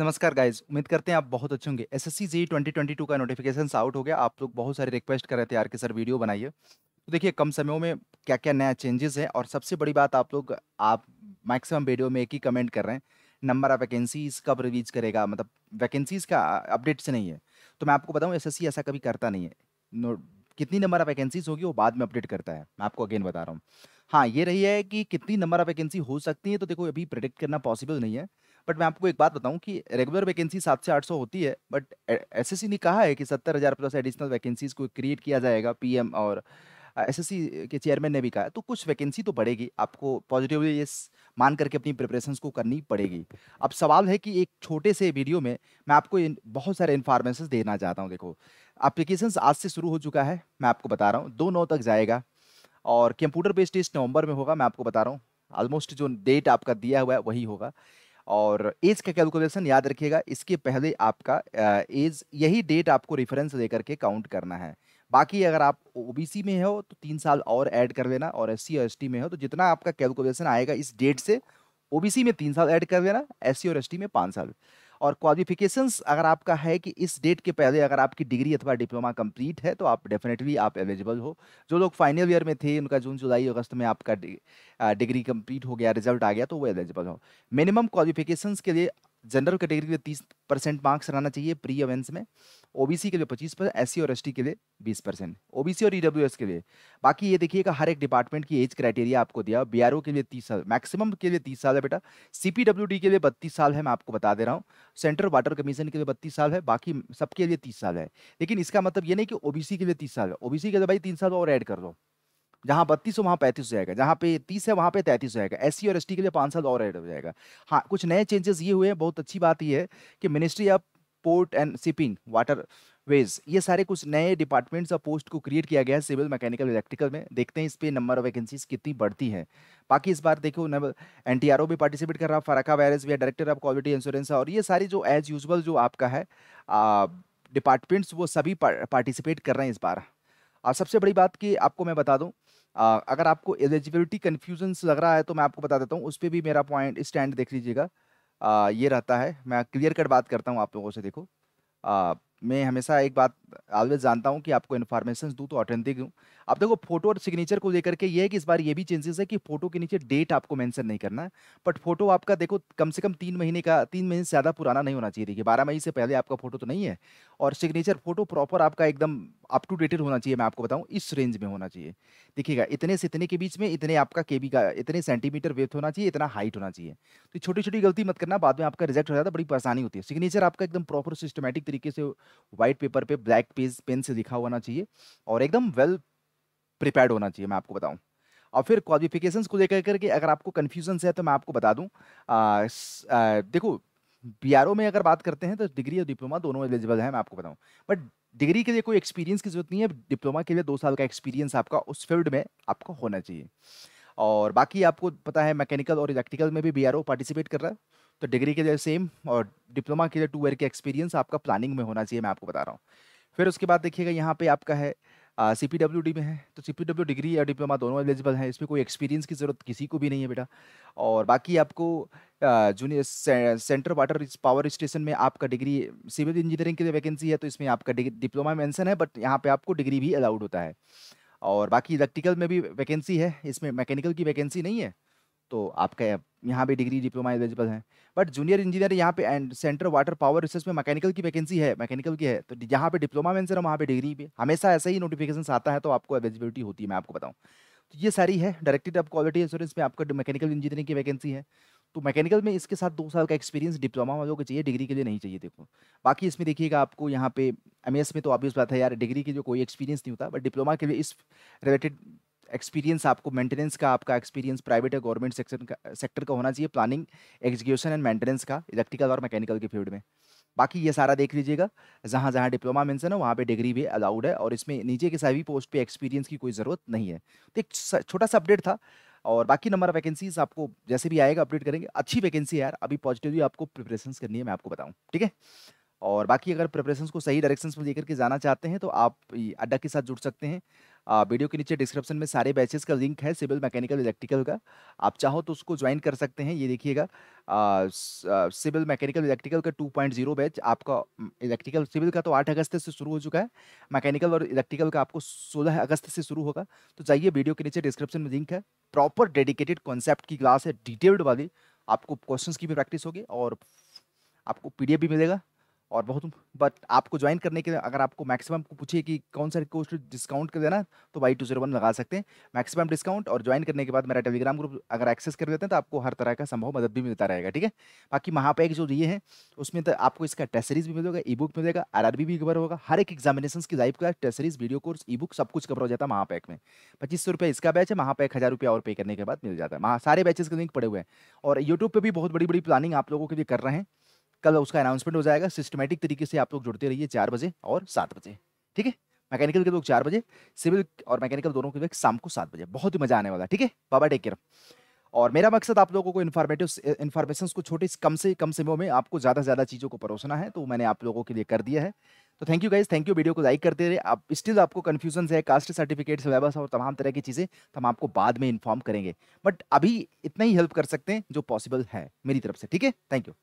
नमस्कार गाइज़ उम्मीद करते हैं आप बहुत अच्छे होंगे। एसएससी जेई 2022 का नोटिफिकेशन आउट हो गया। आप लोग बहुत सारे रिक्वेस्ट कर रहे थे यार कि सर वीडियो बनाइए। तो देखिए, कम समयों में क्या क्या नया चेंजेस है और सबसे बड़ी बात आप लोग, आप मैक्सिमम वीडियो में एक ही कमेंट कर रहे हैं। नंबर ऑफ़ वैकेंसीज कब रिलीज़ करेगा? मतलब वैकेंसीज का अपडेट से नहीं है। तो मैं आपको बताऊँ एस एस सी ऐसा कभी करता नहीं है। नो कितनी नंबर ऑफ़ वैकेंसीज होगी वो बाद में अपडेट करता है। मैं आपको अगेन बता रहा हूँ। हाँ ये रही है कि कितनी नंबर ऑफ़ वैकेंसी हो सकती है तो देखो, अभी प्रिडिक्ट करना पॉसिबल नहीं है। बट मैं आपको एक बात बताऊँ कि रेगुलर वैकेंसी सात से आठ सौ होती है बट एसएससी ने कहा है कि सत्तर हज़ार प्लस एडिशनल वैकेंसीज को क्रिएट किया जाएगा पीएम और एसएससी के चेयरमैन ने भी कहा तो कुछ वैकेंसी तो बढ़ेगी, आपको पॉजिटिवली ये मान करके अपनी प्रिपरेशन को करनी पड़ेगी। अब सवाल है कि एक छोटे से वीडियो में मैं आपको इन, बहुत सारे इन्फॉर्मेशन देना चाहता हूँ, देखो। अप्लीकेशन आज से शुरू हो चुका है, मैं आपको बता रहा हूँ, दो नौ तक जाएगा और कंप्यूटर बेस्ड टेस्ट नवंबर में होगा, मैं आपको बता रहा हूँ। ऑलमोस्ट जो डेट आपका दिया हुआ है, वही होगा। और एज का कैलकुलेशन याद रखिएगा, इसके पहले आपका एज यही डेट आपको रेफरेंस लेकर के काउंट करना है। बाकी अगर आप ओबीसी में हो तो तीन साल और ऐड कर लेना और एस सी में हो तो जितना आपका कैलकुलेशन आएगा इस डेट से ओबीसी में तीन साल ऐड कर लेना एस और एसटी में पाँच साल। और क्वालिफिकेशंस अगर आपका है कि इस डेट के पहले अगर आपकी डिग्री अथवा डिप्लोमा कंप्लीट है तो आप डेफिनेटली आप एलिजिबल हो। जो लोग फाइनल ईयर में थे, उनका जून, जुलाई, अगस्त में आपका डिग्री कंप्लीट हो गया रिज़ल्ट आ गया तो वो एलिजिबल हो। मिनिमम क्वालिफिकेशंस के लिए जनरल कैटेगरी के लिए तीस परसेंट मार्क्स रहना चाहिए प्री अवेंस में ओबीसी के लिए पच्चीस परसेंट एस और एसटी के लिए बीस परसेंट ओबीसी और ईडब्ल्यू के लिए। बाकी ये देखिएगा हर एक डिपार्टमेंट की एज क्राइटेरिया आपको दिया बीआरओ के लिए तीस साल मैक्सिमम के लिए तीस साल है बेटा सीपीडब्ल्यू के लिए बत्तीस साल है, मैं आपको बता दे रहा हूँ सेंट्रल वाटर कमीशन के लिए बत्तीस साल है, बाकी सबके लिए तीस साल है। लेकिन इसका मतलब ये नहीं कि ओबीसी के लिए तीस साल है ओबीसी के लिए भाई तीन साल और ऐड कर दो जहाँ बत्तीस हो, वहाँ पैंतीस हो जाएगा, जहाँ पे तीस है, वहाँ पे तैंतीस हो जाएगा। एससी और एसटी के लिए पाँच साल और ऐड हो जाएगा। हाँ कुछ नए चेंजेस ये हुए हैं, बहुत अच्छी बात ये है कि ministry of port and shipping waterways ये सारे कुछ नए डिपार्टमेंट्स और पोस्ट को क्रिएट किया गया है सिविल मैकेनिकल इलेक्ट्रिकल में। देखते हैं इस पर नंबर ऑफ़ वैकेंसीज कितनी बढ़ती है। बाकी इस बार देखो एन टी भी पार्टिसिपेट कर रहा है फराका वायरस भी डायरेक्टर ऑफ़ क्वालिटी इंश्योरेंस और ये सारी जो एज यूजल जो आपका है डिपार्टमेंट्स वो सभी पार्टिसिपेट कर रहे हैं इस बार। और सबसे बड़ी बात कि आपको मैं बता दूँ अगर आपको एलिजिबिलिटी कन्फ्यूज़न लग रहा है तो मैं आपको बता देता हूँ उस पर भी मेरा पॉइंट स्टैंड देख लीजिएगा। ये रहता है। मैं क्लियर कट बात करता हूँ आप लोगों से, देखो। मैं हमेशा एक बात ऑलवेज जानता हूँ कि आपको इन्फॉर्मेशन दूँ तो ऑथेंटिक दूँ अब देखो फ़ोटो और सिग्नेचर को लेकर के ये है कि इस बार ये भी चेंजेस है कि फ़ोटो के नीचे डेट आपको मेंशन नहीं करना है। बट फ़ोटो आपका देखो, कम से कम तीन महीने का, तीन महीने से ज़्यादा पुराना नहीं होना चाहिए। देखिए, बारह मई से पहले आपका फ़ोटो तो नहीं है। और सिग्नेचर फ़ोटो प्रॉपर आपका एकदम अप टू डेटेड होना चाहिए, मैं आपको बताऊँ, इस रेंज में होना चाहिए। देखिएगा, इतने से इतने के बीच में इतने आपका केबी का, इतने सेंटीमीटर वेथ होना चाहिए, इतना हाइट होना चाहिए। तो छोटी छोटी गलती मत करना, बाद में आपका रिजेक्ट हो जाता है, बड़ी परेशानी होती है। सिग्नेचर आपका एकदम प्रॉपर सिस्टमेटिक तरीके से व्हाइट पेपर पे ब्लैक पेज पेन से लिखा होना चाहिए और एकदम वेल प्रिपेयर्ड होना चाहिए, मैं आपको बताऊँ। और फिर क्वालिफिकेशंस को लेकर करके अगर आपको कन्फ्यूज़न है तो मैं आपको बता दूँ देखो बी में अगर बात करते हैं तो डिग्री और डिप्लोमा दोनों एलिजिबल है, मैं आपको बताऊँ। बट डिग्री के लिए कोई एक्सपीरियंस की ज़रूरत नहीं है डिप्लोमा के लिए दो साल का एक्सपीरियंस आपका उस फ़ील्ड में आपको होना चाहिए। और बाकी आपको पता है मैकेनिकल और इलेक्ट्रिकल में भी बी पार्टिसिपेट कर रहा है। तो डिग्री के लिए सेम और डिप्लोमा के लिए टू ईयर के एक्सपीरियंस आपका प्लानिंग में होना चाहिए, मैं आपको बता रहा हूँ। फिर उसके बाद देखिएगा, यहाँ पे आपका है सी पी डब्ल्यू डी में है तो सी पी डब्ल्यू डिग्री या डिप्लोमा दोनों एलिजिबल हैं, इसमें कोई एक्सपीरियंस की ज़रूरत किसी को भी नहीं है बेटा। और बाकी आपको junior centre water power station में आपका डिग्री सिविल इंजीनियरिंग के वैकेंसी है तो इसमें आपका डिप्लोमा मेंशन है बट यहाँ पे आपको डिग्री भी अलाउड होता है। और बाकी इलेक्ट्रिकल में भी वैकेंसी है, इसमें मैकेनिकल की वैकेंसी नहीं है तो आपका यहाँ पे डिग्री डिप्लोमा एलिजिबल है। बट जूनियर इंजीनियर यहाँ पे and centre water power research में मैकेनिकल की वैकेंसी है मैकेनिकल की है। तो जहाँ पे डिप्लोमा है वहाँ पे डिग्री भी हमेशा ऐसा ही नोटिफिकेशन आता है तो आपको एलिजिबिलिटी होती है, मैं आपको बताऊँ। तो ये सारी है डायरेक्टेड ऑफ़ क्वालिटी इंश्योरेंस में आपका मैकेनिकल इंजीनियरिंग की वैकेंसी है। तो मैकेनिकल में इसके साथ दो साल का एक्सपीरियंस डिप्लोमा वालों को चाहिए डिग्री के लिए नहीं चाहिए, देखो। बाकी इसमें देखिएगा आपको यहाँ पे एमएएस में तो ऑब्वियस बात है यार डिग्री के जो कोई एक्सपीरियंस नहीं होता बट डिप्लोमा के लिए इस रिलेटेड एक्सपीरियंस आपको मेंटेनेंस का, आपका एक्सपीरियंस प्राइवेट या गवर्नमेंट सेक्शन का सेक्टर का होना चाहिए प्लानिंग एग्जीक्यूशन एंड मेंटेनेंस का इलेक्ट्रिकल और मैकेनिकल के फ़ील्ड में। बाकी ये सारा देख लीजिएगा, जहाँ जहाँ डिप्लोमा मेंशन है, वहाँ पे डिग्री भी अलाउड है और इसमें नीचे के सभी पोस्ट पे एक्सपीरियंस की कोई ज़रूरत नहीं है। तो एक छोटा सा अपडेट था और बाकी नंबर वैकेंसीज आपको जैसे भी आएगा अपडेट करेंगे। अच्छी वैकेंसी है यार, अभी पॉजिटिवली आपको प्रिपरेशन करनी है, मैं आपको बताऊँ, ठीक है? और बाकी अगर प्रिपरेशन को सही डायरेक्शन में लेकर के जाना चाहते हैं तो आप अड्डा के साथ जुड़ सकते हैं। वीडियो के नीचे डिस्क्रिप्शन में सारे बैचेस का लिंक है, सिविल, मैकेनिकल, इलेक्ट्रिकल का। आप चाहो तो उसको ज्वाइन कर सकते हैं, ये देखिएगा। सिविल, मैकेनिकल, इलेक्ट्रिकल का 2.0 बैच आपका इलेक्ट्रिकल, सिविल का तो 8 अगस्त से शुरू हो चुका है, मैकेनिकल और इलेक्ट्रिकल का आपको 16 अगस्त से शुरू होगा। तो जाइए, वीडियो के नीचे डिस्क्रिप्शन में लिंक है, प्रॉपर डेडिकेटेड कॉन्सेप्ट की क्लास है, डिटेल्ड वाली, आपको क्वेश्चंस की भी प्रैक्टिस होगी और आपको पीडीएफ भी मिलेगा। और बहुत बट आपको ज्वाइन करने के अगर आपको मैक्सिमम को पूछिए कि कौन सा कोर्स डिस्काउंट कर देना तो वाई टू ज़ीरो वन लगा सकते हैं। मैक्सिमम डिस्काउंट और ज्वाइन करने के बाद मेरा टेलीग्राम ग्रुप अगर एक्सेस कर देते हैं तो आपको हर तरह का संभव मदद भी मिलता रहेगा, ठीक है? बाकी महापैक जो ये है, उसमें तो आपको इसका टेस्ट सीरीज़ भी मिलेगा ई बुक मिलेगा आर आर भी कवर होगा। हर एक एग्जामिनेशन की live class test series video course e book सब कुछ कवर हो जाता है महापैक में। पच्चीस सौ रुपये इसका बैच है महापैक हज़ार रुपया और पे करने के बाद मिल जाता है। सारे बैचेस के लिंक पड़े हुए हैं। और यूट्यूब पर भी बहुत बड़ी बड़ी प्लानिंग आप लोगों के लिए कर रहे हैं। कल उसका अनाउंसमेंट हो जाएगा। सिस्टमेटिक तरीके से आप लोग जुड़ते रहिए चार बजे और सात बजे। ठीक है? मैकेनिकल के लोग चार बजे सिविल और मैकेनिकल दोनों के लोग शाम को सात बजे। बहुत ही मज़ा आने वाला ठीक है? बाबा टेक केयर और मेरा मकसद आप लोगों को इन्फॉर्मेटिव इन्फॉर्मेशन को छोटे, कम से, कम समय में आपको ज़्यादा से ज़्यादा चीज़ों को परोसना है तो मैंने आप लोगों के लिए कर दिया है। तो thank you guys thank you video को लाइक करते रहे आप स्टिल आपको कन्फ्यूज़न है कास्ट सर्टिफिकेट सिलेबस और तमाम तरह की चीज़ें तो हम आपको बाद में इन्फॉर्म करेंगे। बट अभी इतना ही हेल्प कर सकते हैं जो पॉसिबल है, मेरी तरफ़ से। ठीक है? Thank you